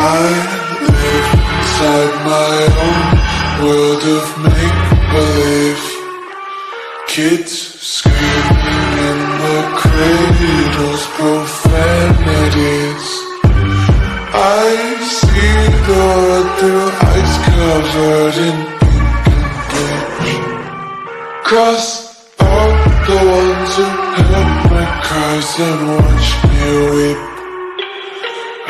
I live inside my own world of make-believe. Kids screaming in the cradles, profanities. I see the world through eyes covered in ink and bleach. Cross all the ones who heard my cries and watched me weep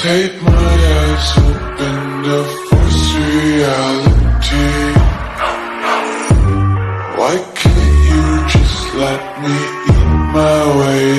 Take my eyes open to force reality. Why can't you just let me eat my way